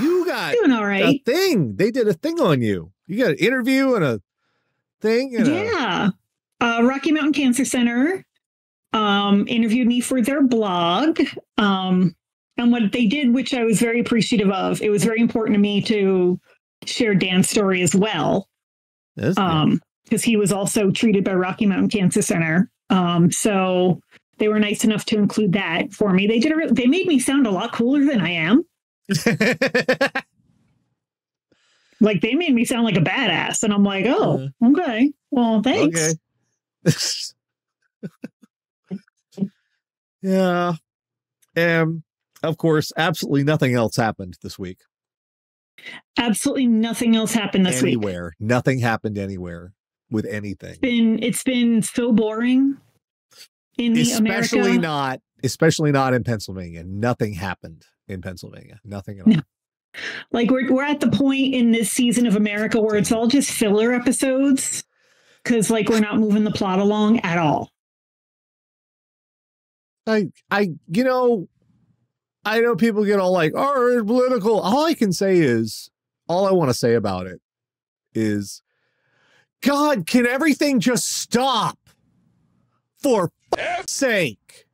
You got Doing all right. a thing. They did a thing on you. You got an interview and a thing. And a- Yeah. Uh, Rocky Mountain Cancer Center um, interviewed me for their blog. Um, and what they did, which I was very appreciative of, it was very important to me to share Dan's story as well. Good. um, because he was also treated by Rocky Mountain Cancer Center. Um, so they were nice enough to include that for me. They did. A, they made me sound a lot cooler than I am. Like they made me sound like a badass, and I'm like, oh, uh-huh. okay, well, thanks. okay. yeah. And of course, absolutely nothing else happened this week. Absolutely nothing else happened this week. anywhere. Nothing happened anywhere with anything. It's been it's been so boring in Especially America. not especially not in Pennsylvania. Nothing happened in Pennsylvania. Nothing at all. No. Like we're we're at the point in this season of America where it's all just filler episodes because like we're not moving the plot along at all. I I you know I know people get all like, oh, it's political. All I can say is all I want to say about it is God, can everything just stop for sake?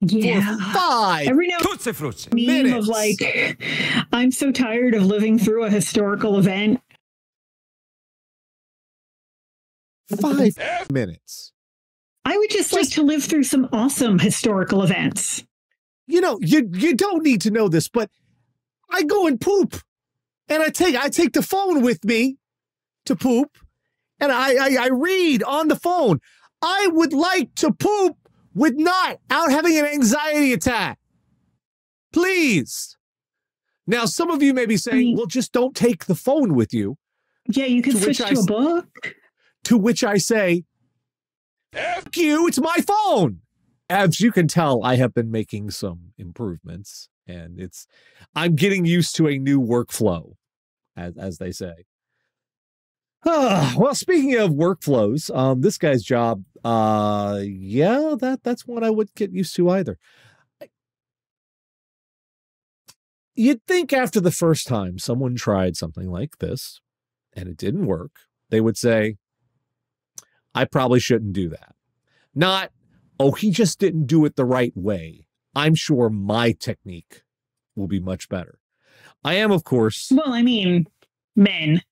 Yeah. For five Every now Tutti frutti. meme minutes. of like I'm so tired of living through a historical event. five minutes. I would just, like to live through some awesome historical events. You know, you you don't need to know this, but I go and poop. And I take I take the phone with me to poop. And I I, I read on the phone. I would like to poop with not out having an anxiety attack. Please. Now, some of you may be saying, mean- well, just don't take the phone with you. Yeah, you can To switch to a s- book. To which I say, F you, it's my phone. As you can tell, I have been making some improvements and it's, I'm getting used to a new workflow, as, as they say. Well, speaking of workflows, um, this guy's job, uh, yeah, that that's one I wouldn't get used to either. You'd think after the first time someone tried something like this and it didn't work, they would say, I probably shouldn't do that. Not, oh, he just didn't do it the right way. I'm sure my technique will be much better. I am, of course, Well, I mean, men.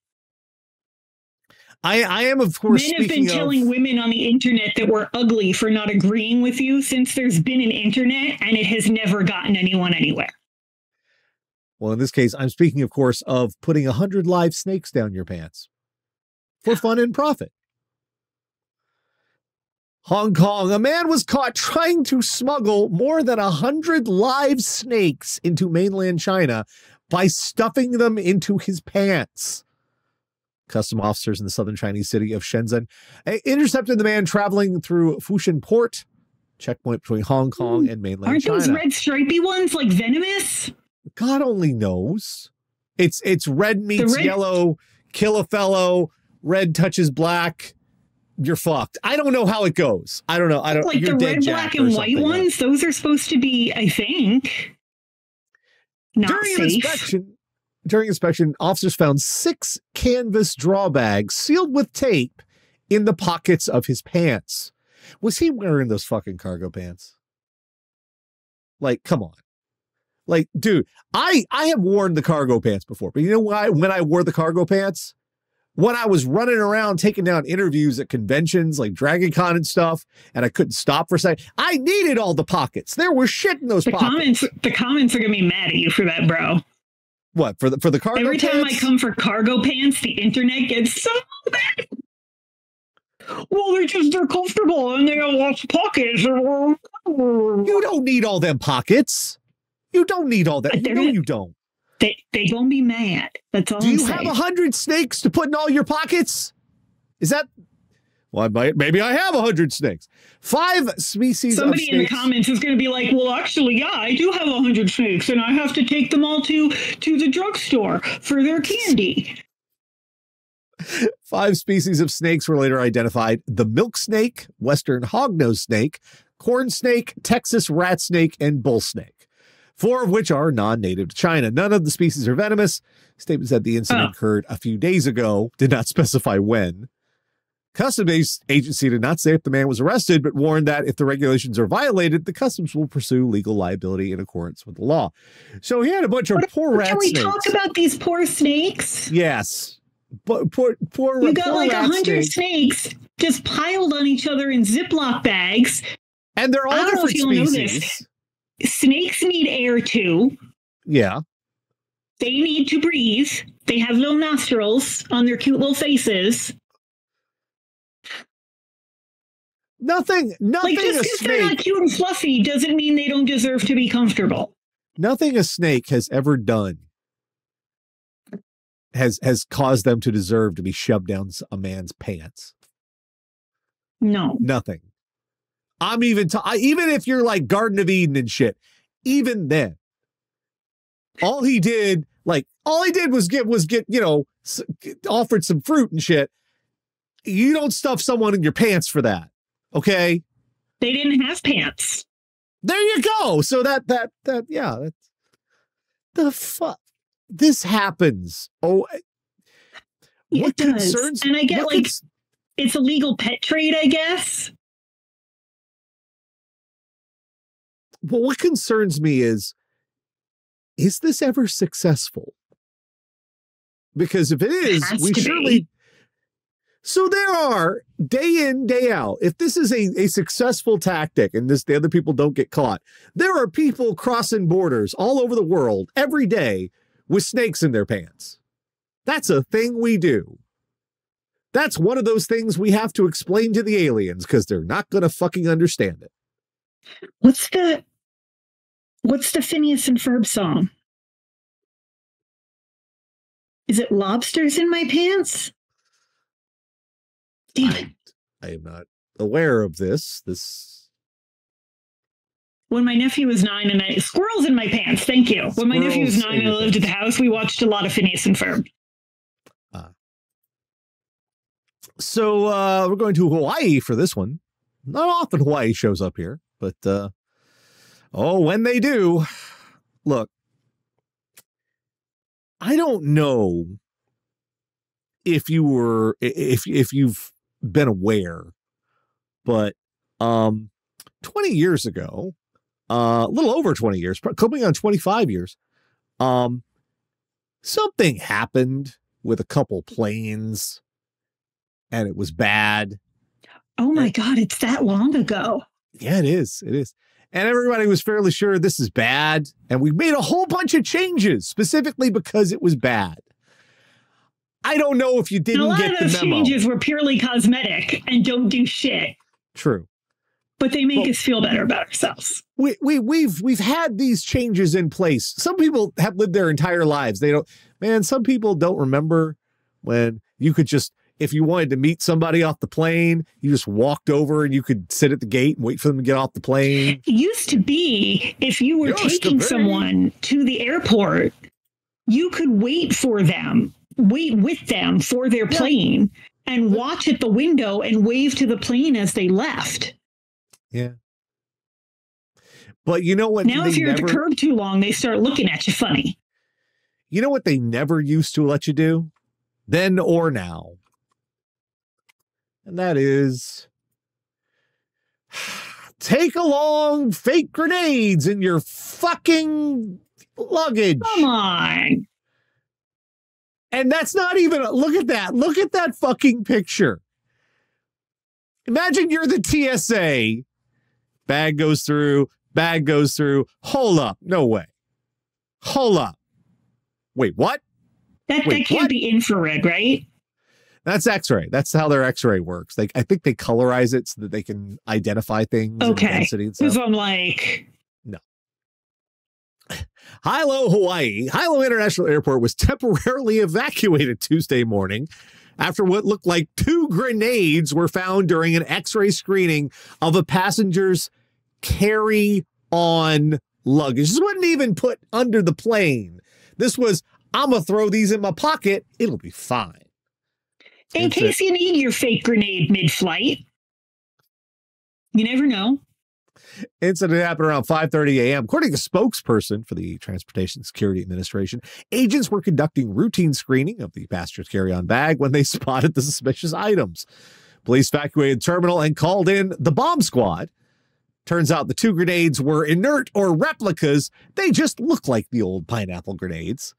I, I am, of course, Men have been telling of, women on the internet that we're ugly for not agreeing with you since there's been an internet and it has never gotten anyone anywhere. well, in this case, I'm speaking, of course, of putting a hundred live snakes down your pants for fun and profit. Hong Kong, a man was caught trying to smuggle more than a hundred live snakes into mainland China by stuffing them into his pants. Custom officers in the southern Chinese city of Shenzhen intercepted the man traveling through Futian Port, checkpoint between Hong Kong and mainland Aren't China. those red stripy ones like venomous? God only knows. It's it's red meets red- yellow, kill a fellow, red touches black. You're fucked. I don't know how it goes. I don't know. I don't Like the red, Jack, black, and white ones, those are supposed to be, I think, not During an safe. inspection, during inspection, officers found six canvas draw bags sealed with tape in the pockets of his pants. Was he wearing those fucking cargo pants? Like, come on. Like, dude, I I have worn the cargo pants before, but you know why? When I wore the cargo pants, when I was running around taking down interviews at conventions like Dragon Con and stuff, and I couldn't stop for a second, I needed all the pockets. There was shit in those The pockets. comments, the comments are gonna be mad at you for that, bro. What for the for the cargo Every time I come for cargo pants, the internet gets so mad. Well, they're just they're comfortable and they have lots of pockets. You don't need all them pockets. You don't need all that. No, you don't. They they gonna be mad. That's all Do I'm you saying. have a hundred snakes to put in all your pockets? Is that? Well, I might. Maybe I have a hundred snakes. Five species Somebody in the comments is going to be like, "Well, actually, yeah, I do have a hundred snakes, and I have to take them all to to the drugstore for their candy." Five species of snakes were later identified: the milk snake, western hognose snake, corn snake, Texas rat snake, and bull snake. four of which are non native to China. None of the species are venomous. Statements that the incident Oh. occurred a few days ago, did not specify when. Customs agency did not say if the man was arrested, but warned that if the regulations are violated, the customs will pursue legal liability in accordance with the law. So he had a bunch of poor rat Can we snakes. talk about these poor snakes? yes, but poor poor You got poor like a hundred snakes. snakes just piled on each other in Ziploc bags. and they're all I don't know if different species. Snakes need air too. Yeah, They need to breathe. They have little nostrils on their cute little faces. Nothing, nothing Like just because they're not cute and fluffy doesn't mean they don't deserve to be comfortable. nothing a snake has ever done has has caused them to deserve to be shoved down a man's pants. No. Nothing. I'm even t- I, even if you're like Garden of Eden and shit, even then, all he did, like all he did was get was get you know offered some fruit and shit. You don't stuff someone in your pants for that, okay? They didn't have pants. There you go. So that that that yeah, that's the fuck. This happens. Oh, It what does. concerns? And I get like cons- it's a legal pet trade, I guess. But what concerns me is, is this ever successful? Because if it is, has we surely. be. So there are day in, day out. If this is a, a successful tactic and this the other people don't get caught, there are people crossing borders all over the world every day with snakes in their pants. That's a thing we do. That's one of those things we have to explain to the aliens because they're not going to fucking understand it. What's the what's the Phineas and Ferb song? Is it lobsters in my pants? Damn it. I am not aware of this. This When my nephew was nine and I squirrels in my pants, thank you. When my nephew was nine and I lived at the house, we watched a lot of Phineas and Ferb. so uh we're going to Hawaii for this one. Not often Hawaii shows up here, but uh oh, when they do, look. I don't know if you were if if you've been aware, but um 20 years ago, uh a little over 20 years, coming on 25 years, um something happened with a couple planes and it was bad. Oh my god, it's that long ago. Yeah, it is. It is. And everybody was fairly sure this is bad. And we made a whole bunch of changes specifically because it was bad. I don't know if you didn't And a lot get of the those memo. changes were purely cosmetic and don't do shit, True. but they make Well- us feel better about ourselves. We, we we've we've had these changes in place. Some people have lived their entire lives. They don't man, some people don't remember when you could just if you wanted to meet somebody off the plane, you just walked over and you could sit at the gate and wait for them to get off the plane. It used to be if you were Used taking someone to the airport, you could wait for them, wait with them for their Yeah. plane and watch at the window and wave to the plane as they left. Yeah. But you know what? Now, if you're at the curb too long, they start looking at you funny. You know what they never used to let you do? Then or now. And that is take along fake grenades in your fucking luggage. Come on. And that's not even look at that. Look at that fucking picture. Imagine you're the TSA. Bag goes through, bag goes through. Hold up. No way. Hold up. Wait, what? That, Wait, that can't what? be infrared, right? That's X-ray. That's how their X-ray works. They, I think they colorize it so that they can identify things. Okay. Because I'm like, Hilo, Hawaii. Hilo International Airport was temporarily evacuated Tuesday morning after what looked like two grenades were found during an X-ray screening of a passenger's carry-on luggage. This wasn't even put under the plane. This was, I'm gonna throw these in my pocket. It'll be fine. in That's case you need your fake grenade mid flight, you never know. Incident happened around 5:30 a.m. According to a spokesperson for the Transportation Security Administration, agents were conducting routine screening of the passenger's carry-on bag when they spotted the suspicious items. Police evacuated the terminal and called in the bomb squad. Turns out the two grenades were inert or replicas. They just look like the old pineapple grenades.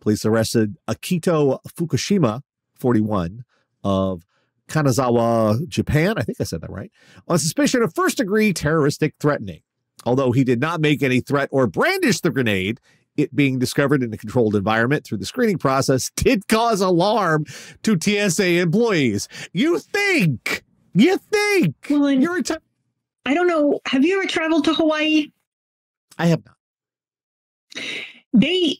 Police arrested Akito Fukushima, 41, of Kanazawa, Japan. I think I said that right. On suspicion of first degree terroristic threatening. Although he did not make any threat or brandish the grenade, it being discovered in a controlled environment through the screening process did cause alarm to TSA employees. You think, you think Well, you're a t- I don't know. Have you ever traveled to Hawaii? I have not. They,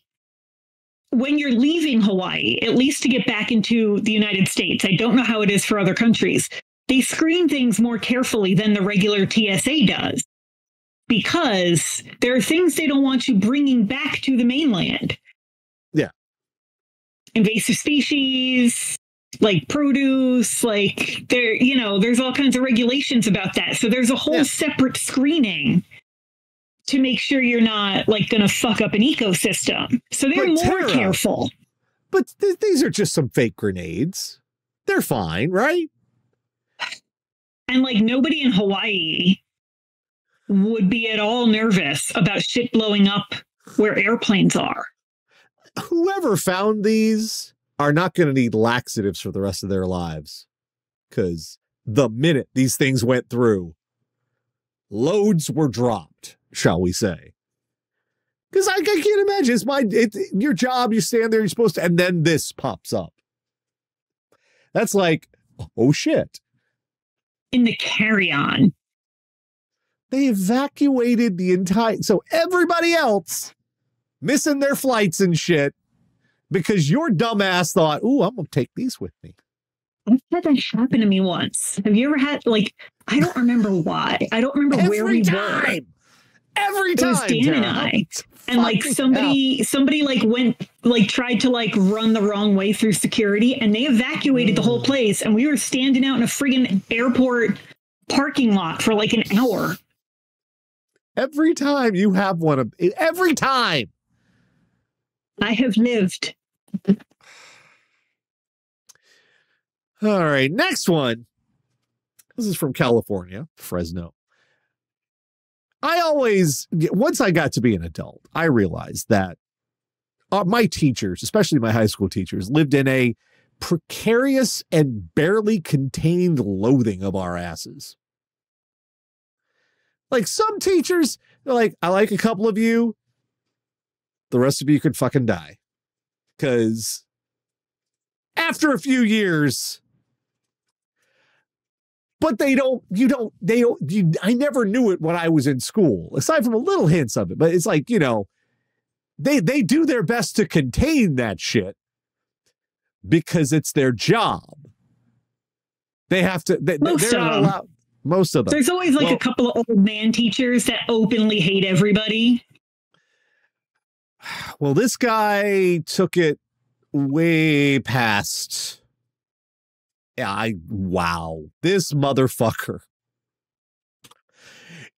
when you're leaving Hawaii, at least to get back into the United States, I don't know how it is for other countries. They screen things more carefully than the regular TSA does because there are things they don't want you bringing back to the mainland. Yeah. Invasive species, like produce, like there, you know, there's all kinds of regulations about that. So there's a whole Yeah. separate screening to make sure you're not like going to fuck up an ecosystem. So they're But more Tara- careful. But th- these are just some fake grenades. They're fine, right? And like nobody in Hawaii would be at all nervous about shit blowing up where airplanes are. Whoever found these are not going to need laxatives for the rest of their lives. Because the minute these things went through, loads were dropped, shall we say. Because I, I can't imagine. It's my it, your job. You stand there. You're supposed to, and then this pops up. That's like, oh shit! In the carry on. They evacuated the entire. So everybody else missing their flights and shit because your dumbass thought, "Ooh, I'm gonna take these with me." I've had that happen to me once. Have you ever had like I don't remember why. I don't remember where we Every were. Time. Every It time. was Dan and I. And like Fucking somebody somebody like went like tried to like run the wrong way through security and they evacuated the Mm. whole place and we were standing out in a friggin' airport parking lot for like an hour. Every time you have one of every time. I have lived. All right, next one. This is from California, Fresno. I always, once I got to be an adult, I realized that uh, my teachers, especially my high school teachers, lived in a precarious and barely contained loathing of our asses. Like some teachers, they're like, I like a couple of you. The rest of you could fucking die. Because after a few years, but they don't, you don't, they don't, you, I never knew it when I was in school, aside from a little hints of it. But it's like, you know, they they do their best to contain that shit because it's their job. They have to, they, Most they're of not them. allowed, most of them. There's always like Well- a couple of old man teachers that openly hate everybody. Well, this guy took it way past. I wow. This motherfucker.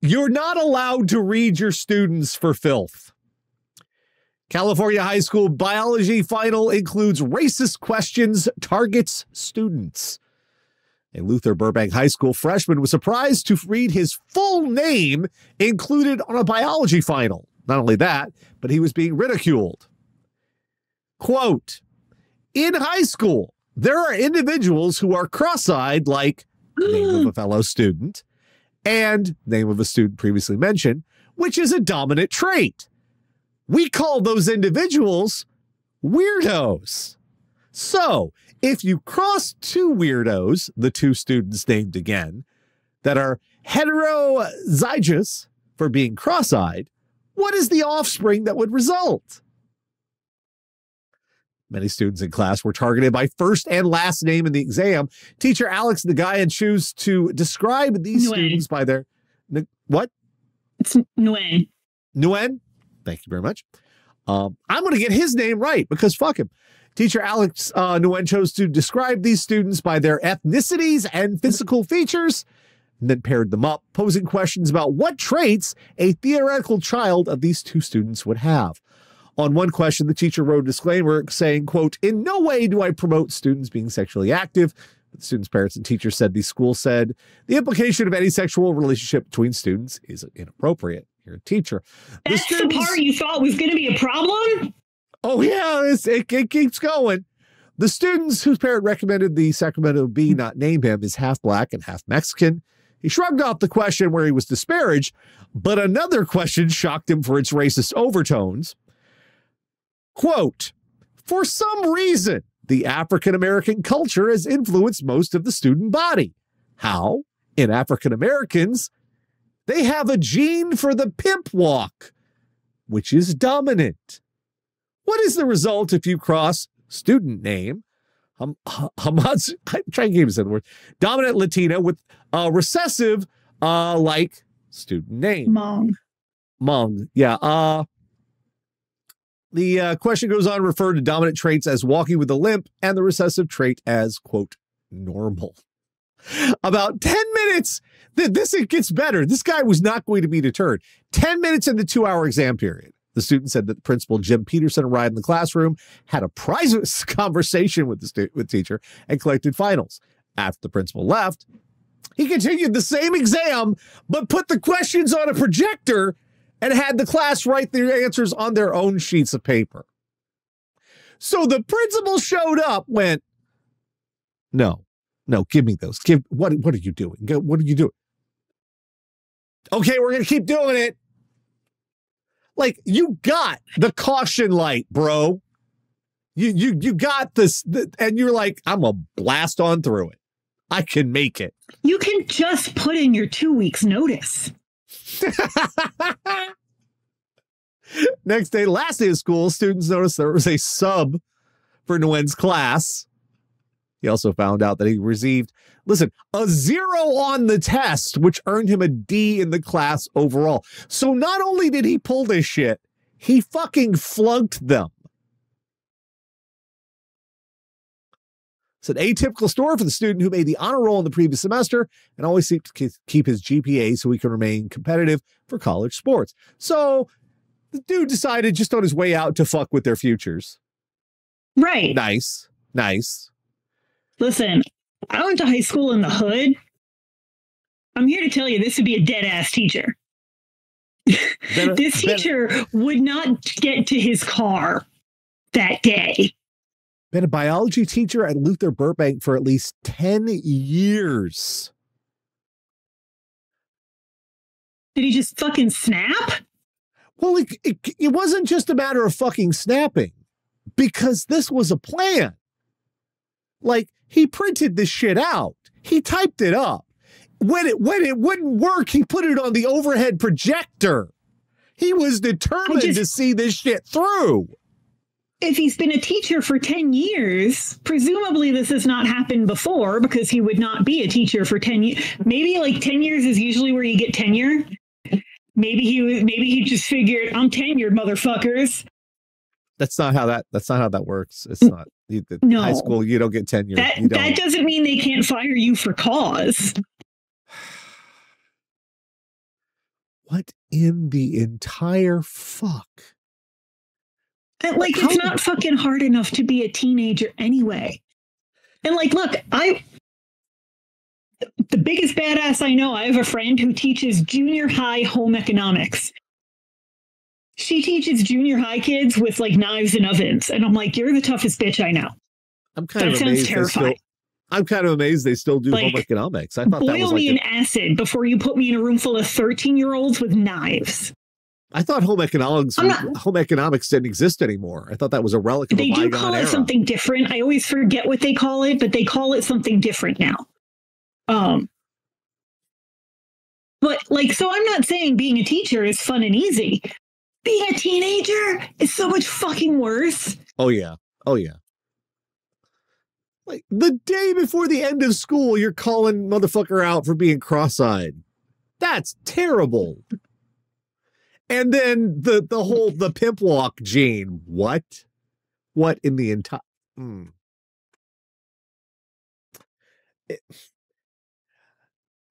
You're not allowed to read your students for filth. California high school biology final includes racist questions, targets students. A Luther Burbank High School freshman was surprised to read his full name included on a biology final. Not only that, but he was being ridiculed. Quote In high school, there are individuals who are cross eyed, like name of a fellow student and name of a student previously mentioned, which is a dominant trait. We call those individuals weirdos. So, if you cross two weirdos, the two students named again, that are heterozygous for being cross eyed, what is the offspring that would result? Many students in class were targeted by first and last name in the exam. Teacher Alex Nagayan chose to describe these Nguyen. students by their what? It's Nguyen. Nguyen? Thank you very much. Um, I'm going to get his name right because fuck him. Teacher Alex uh, Nguyen chose to describe these students by their ethnicities and physical features. and then paired them up, posing questions about what traits a theoretical child of these two students would have. On one question, the teacher wrote a disclaimer saying, quote, in no way do I promote students being sexually active. The students' parents and teachers said the school said the implication of any sexual relationship between students is inappropriate. You're a teacher. The That's students, the part you thought was going to be a problem? Oh, yeah, it, it keeps going. The students whose parent recommended the Sacramento Bee hmm. not name him is half black and half Mexican. He shrugged off the question where he was disparaged, but another question shocked him for its racist overtones. Quote, for some reason, the African American culture has influenced most of the student body. How? In African Americans, they have a gene for the pimp walk, which is dominant. What is the result if you cross student name, Ham- Hamad's, I'm trying to give you the word, dominant Latina with a recessive, uh, like student name? Hmong. Hmong, yeah. Uh, the uh, question goes on to refer to dominant traits as walking with a limp and the recessive trait as, quote, normal. About 10 minutes, th- this it gets better. This guy was not going to be deterred. 10 minutes in the two hour exam period. The student said that principal, Jim Peterson, arrived in the classroom, had a private conversation with the stu- with teacher, and collected finals. After the principal left, he continued the same exam, but put the questions on a projector and had the class write their answers on their own sheets of paper. So the principal showed up, went, No, no, give me those. Give what what are you doing? What are you doing? Okay, we're gonna keep doing it. Like you got the caution light, bro. You you you got this, and you're like, I'm a blast on through it. I can make it. You can just put in your two weeks notice. Next day, last day of school, students noticed there was a sub for Nguyen's class. He also found out that he received, listen, a zero on the test, which earned him a D in the class overall. So not only did he pull this shit, he fucking flunked them. It's an atypical story for the student who made the honor roll in the previous semester and always seeks to keep his GPA so he can remain competitive for college sports. So the dude decided just on his way out to fuck with their futures. Right. Nice. Nice. Listen, I went to high school in the hood. I'm here to tell you this would be a dead ass teacher. Better, this teacher better. would not get to his car that day. Been a biology teacher at Luther Burbank for at least 10 years. Did he just fucking snap? Well, it, it, it wasn't just a matter of fucking snapping because this was a plan. Like he printed this shit out. He typed it up. When it when it wouldn't work, he put it on the overhead projector. He was determined just, to see this shit through. If he's been a teacher for 10 years, presumably this has not happened before because he would not be a teacher for 10 years. Maybe like 10 years is usually where you get tenure. Maybe he maybe he just figured I'm tenured, motherfuckers. That's not how that that's not how that works. It's not you, no. high school, you don't get tenure. That, that doesn't mean they can't fire you for cause. what in the entire fuck? And like How? it's not fucking hard enough to be a teenager anyway. And like, look, I the biggest badass I know, I have a friend who teaches junior high home economics. She teaches junior high kids with like knives and ovens. And I'm like, you're the toughest bitch I know. I'm kind that of sounds terrifying. Still, I'm kind of amazed they still do like, home economics. I thought boil that was me like in a, acid before you put me in a room full of 13 year olds with knives. I thought home economics not, home economics didn't exist anymore. I thought that was a relic of they a do call it era. something different. I always forget what they call it, but they call it something different now. Um, but like, so I'm not saying being a teacher is fun and easy. Being a teenager is so much fucking worse. Oh yeah. Oh yeah. Like the day before the end of school, you're calling motherfucker out for being cross-eyed. That's terrible. And then the the whole the pimp walk gene. What? What in the entire? Mm.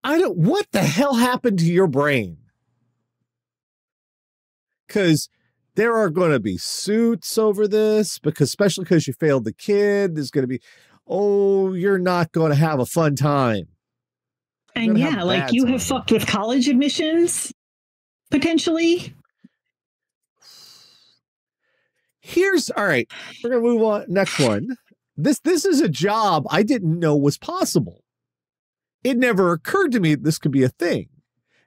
I don't what the hell happened to your brain? Cuz there are going to be suits over this because especially cuz you failed the kid, there's going to be oh, you're not going to have a fun time. and yeah, like you have fucked with college admissions potentially. Here's all right. We're gonna move on. Next one. This this is a job I didn't know was possible. It never occurred to me that this could be a thing.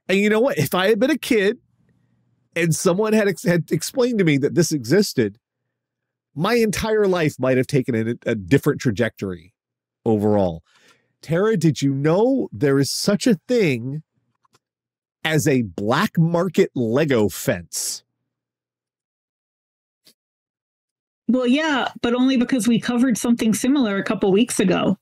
And you know what? If I had been a kid and someone had, ex- had explained to me that this existed, my entire life might have taken a, a different trajectory overall. Tara, did you know there is such a thing as a black market Lego fence? Well, yeah, but only because we covered something similar a couple weeks ago.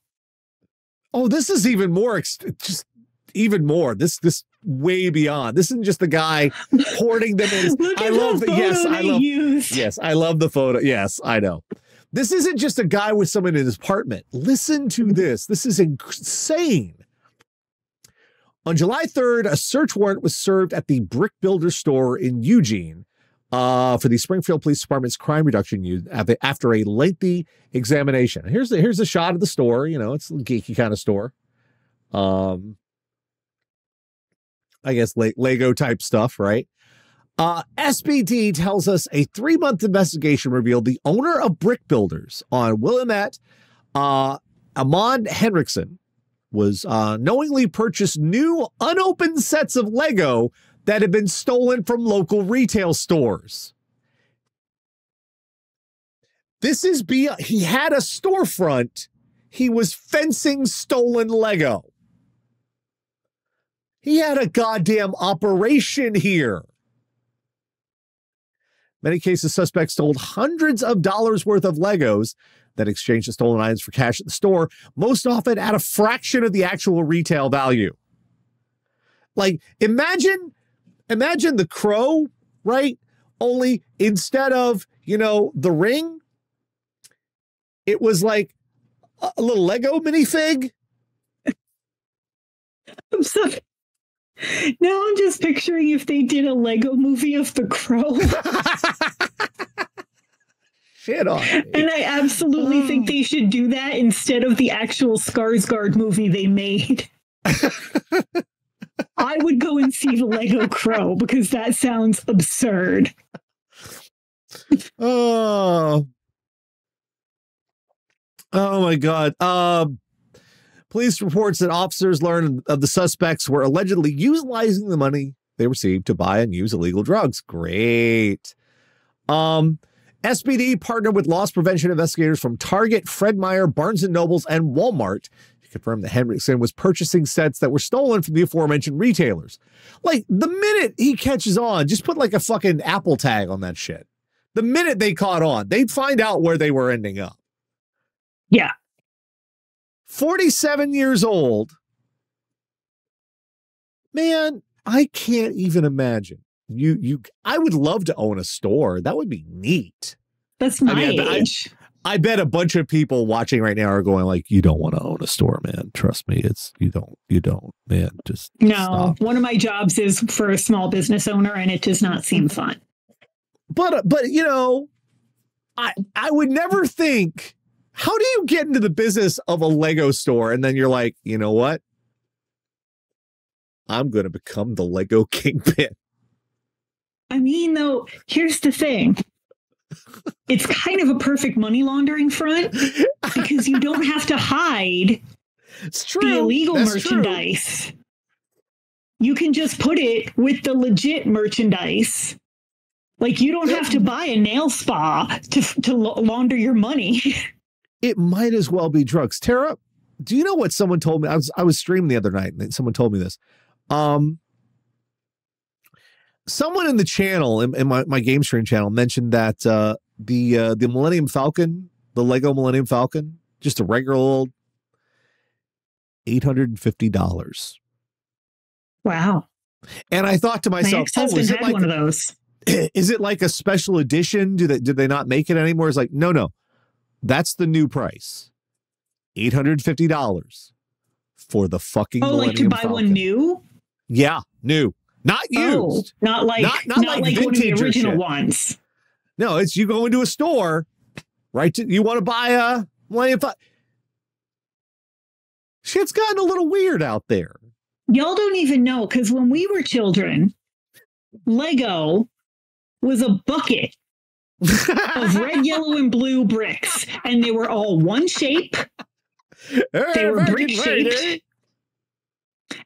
Oh, this is even more, ex- just even more. This this way beyond. This isn't just the guy hoarding them in. I love the the yes, I love used. yes, I love the photo. Yes, I know. This isn't just a guy with someone in his apartment. Listen to mm-hmm. this. This is insane. On July 3rd, a search warrant was served at the Brick Builder store in Eugene uh, for the Springfield Police Department's crime reduction unit after a lengthy examination. Here's the here's a shot of the store. You know, it's a geeky kind of store. Um, I guess Le- Lego type stuff, right? Uh, SPD tells us a three month investigation revealed the owner of Brick Builders on Willamette, uh, Amand Henriksen, was uh, knowingly purchased new unopened sets of Lego that had been stolen from local retail stores. This is be he had a storefront. He was fencing stolen Lego. He had a goddamn operation here. Many cases, suspects stole hundreds of dollars worth of Legos, then exchanged the stolen items for cash at the store, most often at a fraction of the actual retail value. Like, imagine, imagine the crow, right? Only instead of, you know, the ring, it was like a little Lego minifig. I'm sorry. Now I'm just picturing if they did a Lego movie of the crow. Shit on. me. and I absolutely oh. think they should do that instead of the actual Skarsgård movie they made. I would go and see the Lego Crow because that sounds absurd. Oh. Oh my God. Um, police reports that officers learned of the suspects were allegedly utilizing the money they received to buy and use illegal drugs. Great. Um, SPD partnered with loss prevention investigators from Target, Fred Meyer, Barnes and Nobles, and Walmart to confirm that Henriksen was purchasing sets that were stolen from the aforementioned retailers. Like the minute he catches on, just put like a fucking Apple tag on that shit. The minute they caught on, they'd find out where they were ending up. Yeah. 47 years old. Man, I can't even imagine. You you I would love to own a store. That would be neat. That's my mean, age. I bet a bunch of people watching right now are going like, "You don't want to own a store, man. Trust me, it's you don't, you don't, man. Just no, stop." one of my jobs is for a small business owner, and it does not seem fun. But uh, but you know, I I would never think. How do you get into the business of a Lego store and then you're like, you know what? I'm going to become the Lego kingpin. I mean, though, here's the thing. It's kind of a perfect money laundering front because you don't have to hide It's true. the illegal That's true. merchandise. You can just put it with the legit merchandise. Like you don't have to buy a nail spa to to launder your money. It might as well be drugs. Tara, do you know what someone told me? I was I was streaming the other night and someone told me this. Um, someone in the channel in, in my, my game stream channel mentioned that uh, the uh, the Millennium Falcon, the Lego Millennium Falcon, just a regular old eight hundred and fifty dollars. Wow. And I thought to myself, ex oh, is it like one of those. is it like a special edition? Do they did they not make it anymore? It's like, no, no. That's the new price. $850 for the fucking Oh, like to Millennium buy one new? Yeah, new, not Oh, used. not like Not- not, not like like, one of the original shit. ones. No, it's you go into a store, right? To, you want to buy a Millennium Falcon. Shit's gotten a little weird out there. Y'all don't even know because when we were children, Lego was a bucket of red, yellow, and blue bricks, and they were all one shape, they were brick shaped.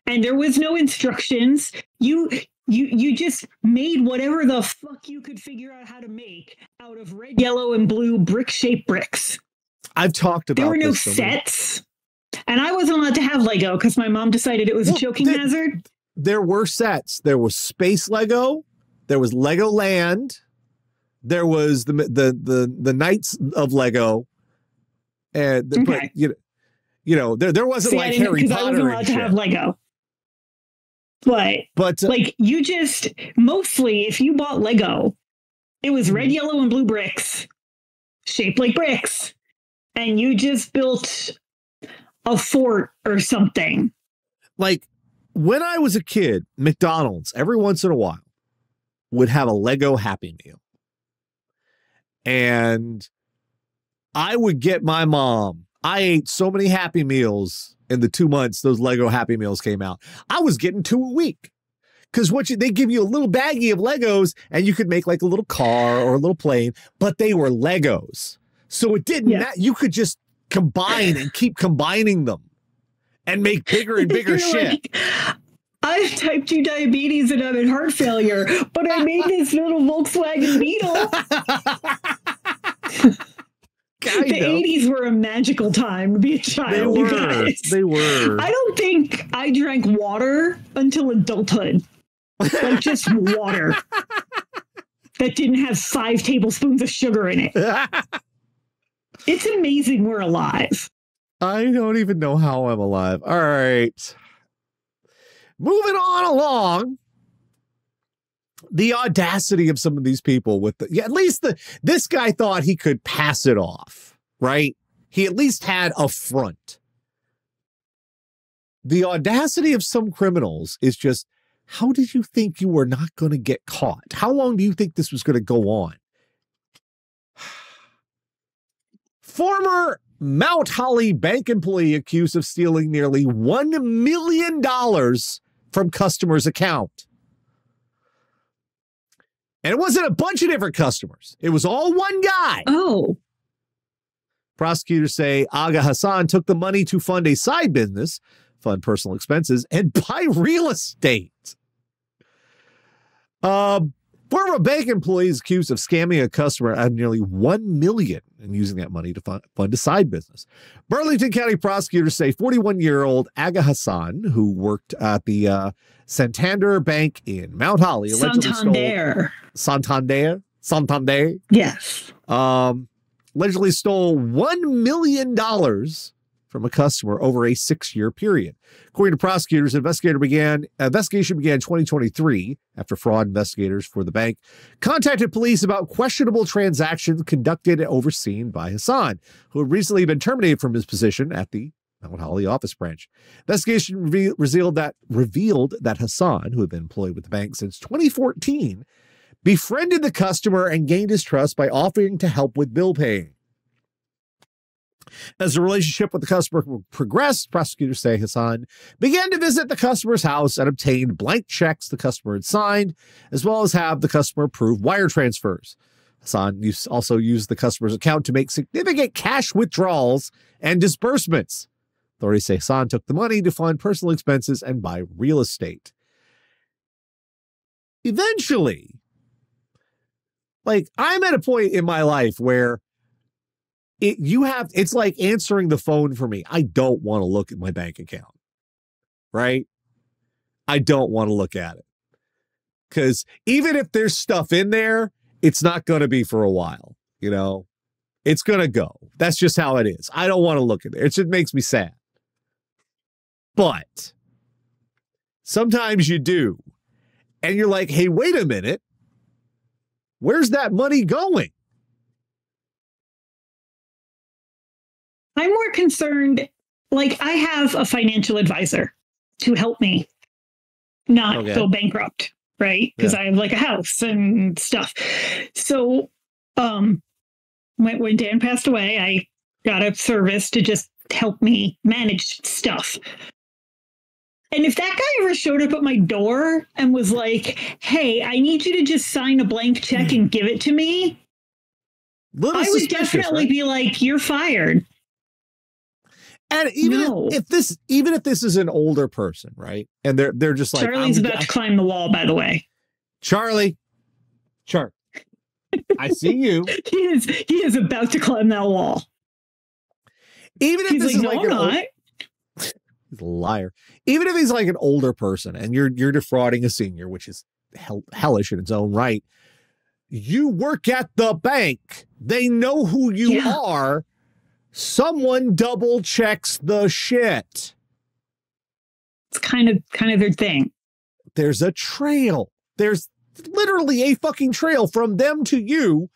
And there was no instructions. You you you just made whatever the fuck you could figure out how to make out of red, yellow, and blue brick shaped bricks. I've talked about There were no this so many- sets. And I wasn't allowed to have Lego because my mom decided it was Well, a choking the- hazard. there were sets. There was Space Lego. There was Lego Land. There was the the the the Knights of Lego. And but you know, you know there there wasn't See, like Harry because I wasn't allowed to have Lego. But but uh, like you just mostly if you bought Lego, it was red, Mhm. yellow, and blue bricks, shaped like bricks. And you just built a fort or something. like when I was a kid, McDonald's every once in a while would have a Lego Happy Meal. And I would get my mom. I ate so many Happy Meals in the two months those Lego Happy Meals came out. I was getting two a week. Because what you, they give you a little baggie of Legos and you could make like a little car or a little plane, but they were Legos. So it didn't Yeah. matter. You could just combine and keep combining them and make bigger and bigger shit. like, I have type 2 diabetes and I'm in heart failure, but I made this little Volkswagen Beetle. Kind the of. 80s were a magical time to be a child. They were. guys. They were. I don't think I drank water until adulthood. Like just water that didn't have five tablespoons of sugar in it. It's amazing we're alive. I don't even know how I'm alive. All right. Moving on along. The audacity of some of these people with the, yeah, at least the this guy thought he could pass it off, right? He at least had a front. The audacity of some criminals is just how did you think you were not going to get caught? How long do you think this was going to go on? Former Mount Holly bank employee accused of stealing nearly $1 million from customers' account. And it wasn't a bunch of different customers. It was all one guy. Oh, Prosecutors say Aga Hassan took the money to fund a side business, fund personal expenses, and buy real estate. Um, former bank employees accused of scamming a customer out of nearly one million and using that money to fund, fund a side business. Burlington County prosecutors say 41-year-old Aga Hassan, who worked at the uh, Santander Bank in Mount Holly, allegedly stole Santander. Santander, Santander, Yes. um, allegedly stole $1 million from a customer over a six year period. According to prosecutors, investigator began investigation began 2023 after fraud investigators for the bank contacted police about questionable transactions conducted and overseen by Hassan, who had recently been terminated from his position at the Mount Holly office branch. Investigation reve- revealed that revealed that Hassan, who had been employed with the bank since 2014, befriended the customer and gained his trust by offering to help with bill paying. As the relationship with the customer progressed, prosecutors say Hassan began to visit the customer's house and obtained blank checks the customer had signed, as well as have the customer approve wire transfers. Hassan also used the customer's account to make significant cash withdrawals and disbursements. Authorities say Hassan took the money to fund personal expenses and buy real estate. Eventually, like I'm at a point in my life where it you have it's like answering the phone for me. I don't want to look at my bank account. Right? I don't want to look at it. Cuz even if there's stuff in there, it's not going to be for a while, you know. It's going to go. That's just how it is. I don't want to look at it. It just makes me sad. But sometimes you do. And you're like, "Hey, wait a minute. Where's that money going?" I'm more concerned like I have a financial advisor to help me not Okay. go bankrupt, right? Because I have like a house and stuff. So um when when Dan passed away, I got a service to just help me manage stuff. And if that guy ever showed up at my door and was like, "Hey, I need you to just sign a blank check and give it to me," Little I would definitely right? be like, "You're fired." And even No. if, this, even if this is an older person, right? And they're they're just like, Charlie's about to climb the wall, by the way. Charlie, Char, I see you. He is he is about to climb that wall. Even if He's this like, is no, like I'm an old, he's a liar. Even if he's like an older person and you're you're defrauding a senior, which is hell, hellish in its own right. You work at the bank. They know who you Yeah. are. Someone double checks the shit. It's kind of kind of their thing. There's a trail. There's literally a fucking trail from them to you.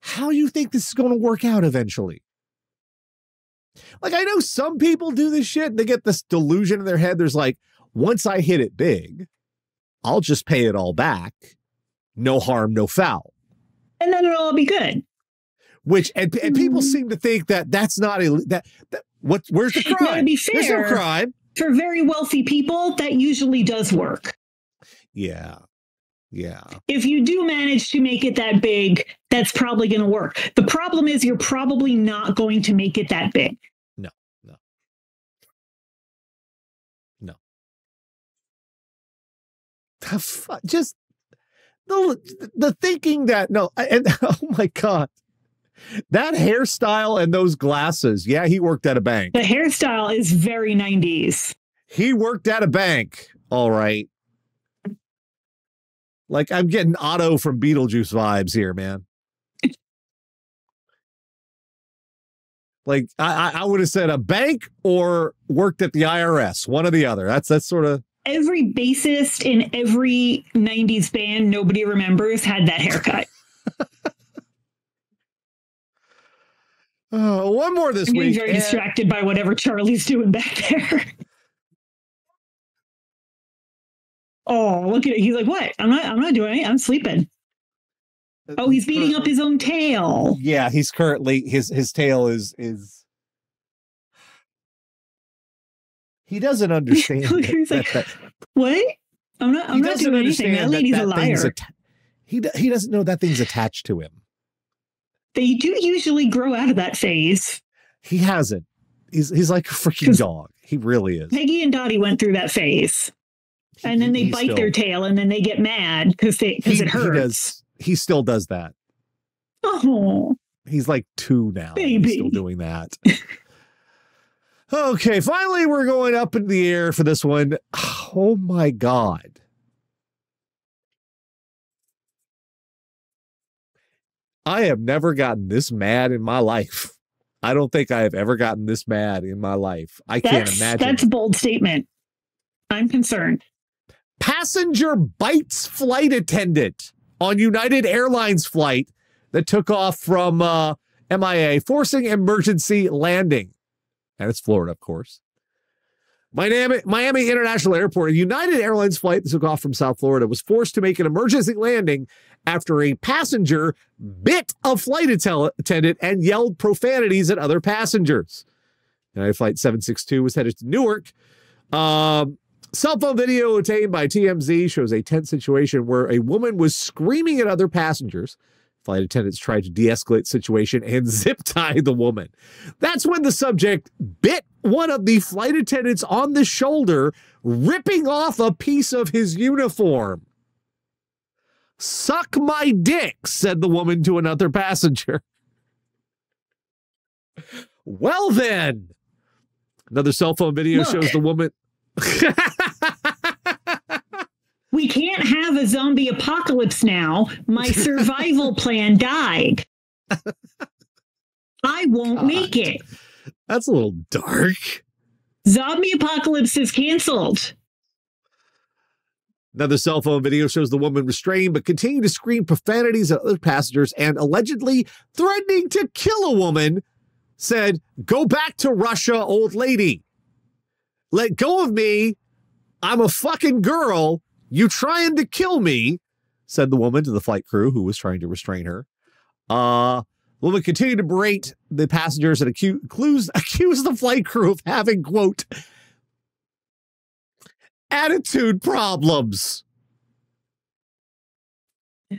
How you think this is going to work out eventually? Like I know some people do this shit. and They get this delusion in their head. There's like, once I hit it big, I'll just pay it all back. No harm, no foul. And then it'll all be good. Which and, and people Mhm. seem to think that that's not a that, that what where's the Now, to crime? be There's no crime. for very wealthy people, that usually does work. Yeah. Yeah. If you do manage to make it that big, that's probably going to work. The problem is you're probably not going to make it that big. No, no. No. The fu- just the the thinking that no and oh my god that hairstyle and those glasses yeah he worked at a bank. The hairstyle is very 90s. he worked at a bank. All right. Like i'm getting otto from beetlejuice vibes here man. Like i i, I would have said a bank or worked at the irs one or the other. That's that's sort of Every bassist in every 90s band nobody remembers had that haircut. oh, one more this I'm week very and- distracted by whatever Charlie's doing back there. oh, look at it. He's like, what? I'm not I'm not doing anything. I'm sleeping. Uh, oh, he's beating up his own tail. yeah he's currently his his tail is is he doesn't understand he's that- like, that- What? I'm not I'm not doing anything. That understand lady's a that thing's liar. atta- he he doesn't know that thing's attached to him they do usually grow out of that phase. he hasn't he's he's like a freaking dog he really is Peggy and Dottie went through that phase. And then they bite still- their tail and then they get mad because they because he, it he hurts. does he still does that Oh, he's like two now he's Baby. still doing that okay finally we're going up in the air for this one oh my god I have never gotten this mad in my life. I don't think I have ever gotten this mad in my life. I can't imagine. that's a bold statement. I'm concerned. Passenger bites flight attendant on United Airlines flight that took off from uh, MIA, forcing emergency landing. And it's Florida, of course. Miami, Miami International Airport, a United Airlines flight that took off from South Florida was forced to make an emergency landing after a passenger bit a flight atten- attendant and yelled profanities at other passengers. United Flight 762 was headed to Newark. Um, cell phone video obtained by TMZ shows a tense situation where a woman was screaming at other passengers. Flight attendants tried to de-escalate the situation and zip tie the woman. That's when the subject bit one of the flight attendants on the shoulder, ripping off a piece of his uniform. Suck my dick, said the woman to another passenger. Well, then. Another cell phone video Look. shows the woman. We can't have a zombie apocalypse now. My survival plan died. I won't God. make it. That's a little dark. Zombie apocalypse is canceled. Another cell phone video shows the woman restrained but continued to scream profanities at other passengers and allegedly threatening to kill a woman said, Go back to Russia, old lady. Let go of me. I'm a fucking girl. You trying to kill me, said the woman to the flight crew who was trying to restrain her. Uh, the woman continued to berate the passengers and accuse, accuse the flight crew of having, quote, attitude problems.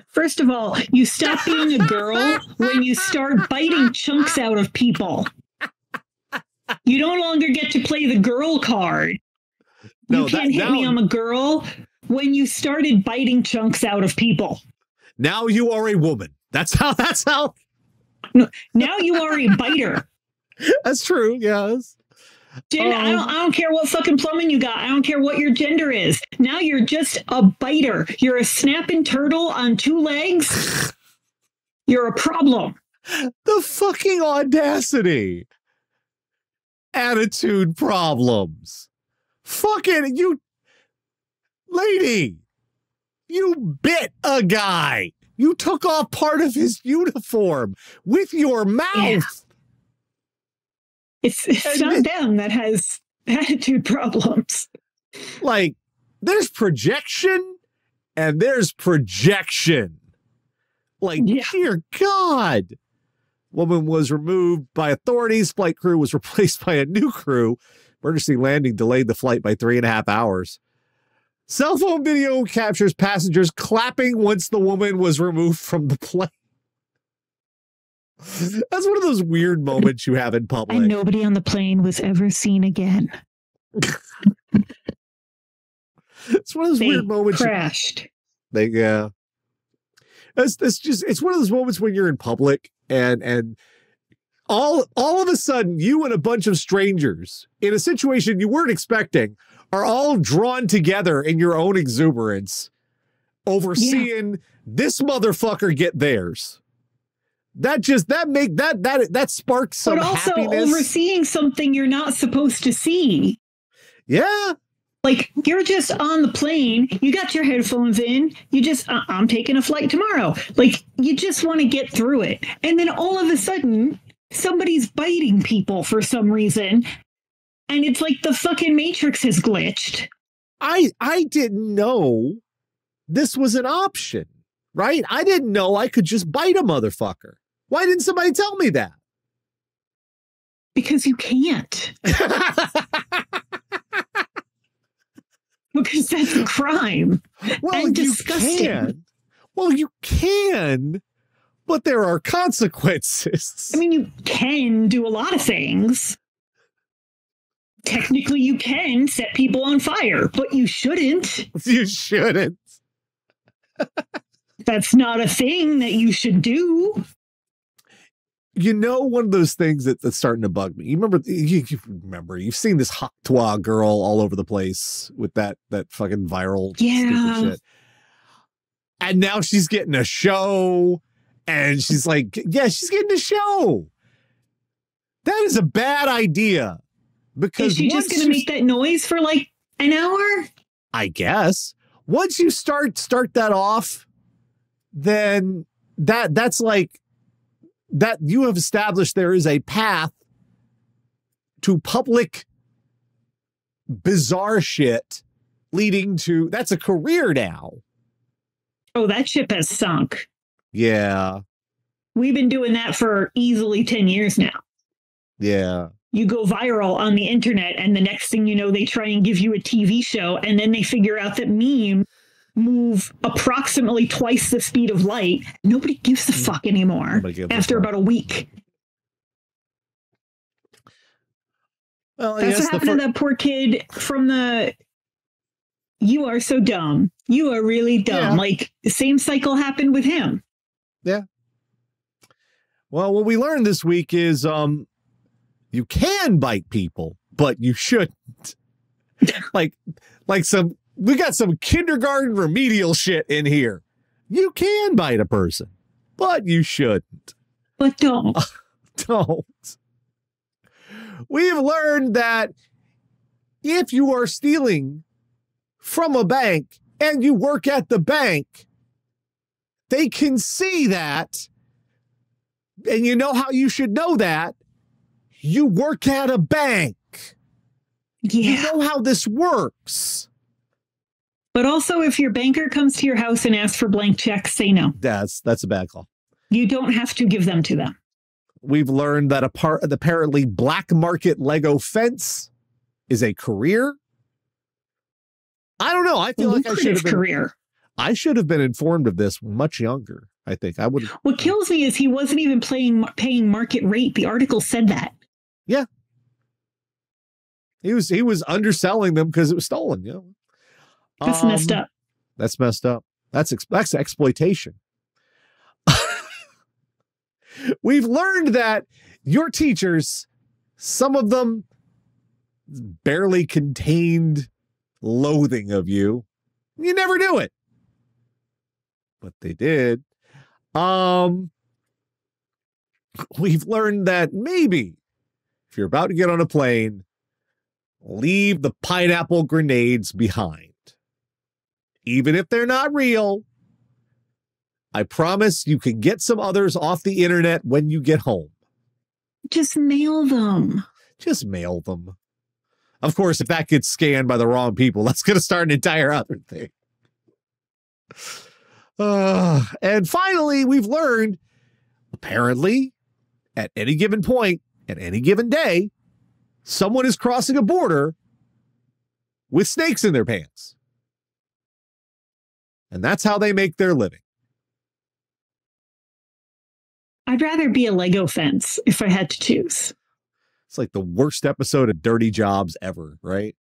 First of all, you stop being a girl when you start biting chunks out of people. You no longer get to play the girl card. No, you can't that, hit now, me, I'm a girl, when you started biting chunks out of people. Now you are a woman. That's how, that's how. No, now you are a biter. that's true, yes. Jen, um, I don't I don't care what fucking plumbing you got. I don't care what your gender is. Now you're just a biter. You're a snapping turtle on two legs. You're a problem. The fucking audacity. Attitude problems. Fucking you lady. You bit a guy. You took off part of his uniform with your mouth. Yeah. It's, it's not them that has attitude problems. Like, there's projection and there's projection. Like, yeah. dear God. Woman was removed by authorities. Flight crew was replaced by a new crew. Emergency landing delayed the flight by three and a half hours. Cell phone video captures passengers clapping once the woman was removed from the plane. That's one of those weird moments you have in public. And nobody on the plane was ever seen again. it's one of those they weird moments. Crashed. You, they yeah. It's, it's just it's one of those moments when you're in public and and all all of a sudden you and a bunch of strangers in a situation you weren't expecting are all drawn together in your own exuberance over yeah. seeing this motherfucker get theirs. That just that make that that that sparks some but also happiness. overseeing something you're not supposed to see. Yeah. Like you're just on the plane you got your headphones in you just uh, i'm taking a flight tomorrow. Like you just want to get through it. And then all of a sudden somebody's biting people for some reason and it's like the fucking matrix has glitched i i didn't know this was an option right i didn't know i could just bite a motherfucker why didn't somebody tell me that? Because you can't. because that's a crime. Well, and disgusting. Can. Well, you can, but there are consequences. I mean, you can do a lot of things. Technically, you can set people on fire, but you shouldn't. You shouldn't. That's not a thing that you should do you know, one of those things that, that's starting to bug me. You remember, you, you remember, you've seen this Hawk Tuah girl all over the place with that that fucking viral yeah. shit. And now she's getting a show, and she's like, yeah, she's getting a show. That is a bad idea. Because is she just going to make that noise for like an hour? I guess. Once you start start that off, then that that's like that you have established there is a path to public bizarre shit leading to that's a career now. Oh, that ship has sunk. Yeah. We've been doing that for easily 10 years now. Yeah. You go viral on the internet, and the next thing you know, they try and give you a TV show, and then they figure out that meme move approximately twice the speed of light, nobody gives a mm. fuck anymore after about a week. Well, That's what happened to that poor kid from the You Are So Dumb. You are really dumb. Yeah. Like the same cycle happened with him. Yeah. Well, what we learned this week is um you can bite people, but you shouldn't. like like some we got some kindergarten remedial shit in here. You can bite a person, but you shouldn't. But don't. don't. We've learned that if you are stealing from a bank and you work at the bank, they can see that. And you know how you should know that You work at a bank. Yeah. You know how this works. But also, if your banker comes to your house and asks for blank checks, say no. That's that's a bad call. You don't have to give them to them. We've learned that a part of the apparently black market Lego fence is a career. I don't know. I feel like I should have been, career. I should have been informed of this much younger. I think I would. What kills me is he wasn't even playing paying market rate. The article said that. He was he was underselling them because it was stolen. You know, That's messed Um, up. That's messed up. That's ex- that's exploitation. We've learned that your teachers, some of them barely contained loathing of you. You never knew it. But they did. Um we've learned that maybe if you're about to get on a plane, leave the pineapple grenades behind even if they're not real. I promise you can get some others off the internet when you get home. Just mail them. Just mail them. Of course, if that gets scanned by the wrong people, that's going to start an entire other thing. Uh, and finally, we've learned apparently, at any given point, at any given day, someone is crossing a border with snakes in their pants. And that's how they make their living. I'd rather be a Lego fence if I had to choose. It's like the worst episode of Dirty Jobs ever, right?